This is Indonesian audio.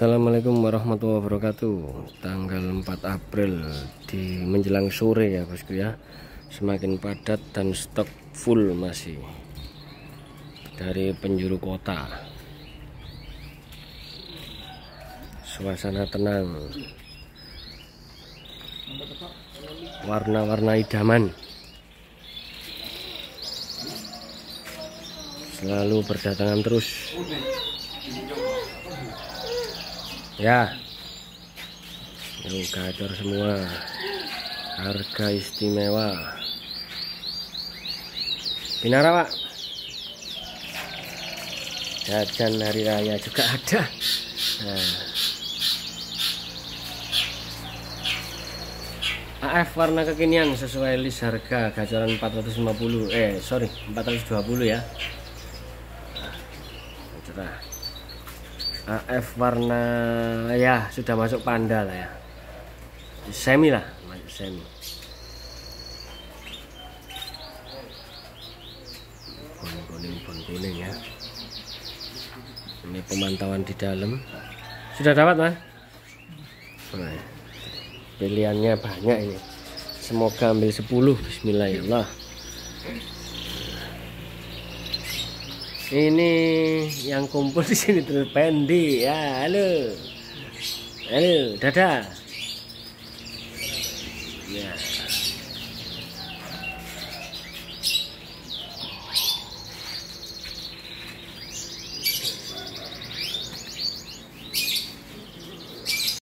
Assalamualaikum warahmatullahi wabarakatuh. Tanggal 4 April di menjelang sore ya bosku ya. Semakin padat dan stok full masih Dari penjuru kota. Suasana tenang. Warna-warna idaman. Selalu berdatangan terus ya. Yang gacor semua. Harga istimewa. Binara pak. Jajan hari raya juga ada. Nah. AF warna kekinian sesuai list harga gacoran 450 eh sorry 420 ya. Cerah AF warna ya sudah masuk panda lah ya. Semi lah masuk semi. Bon kuning bon kuning ya. Ini pemantauan di dalam. Sudah dapat mas? Nah, pilihannya banyak ini. Semoga ambil 10 bismillahirrahmanirrahim ini yang kumpul di sini terus Pendi. Ya halo. Halo dadah ya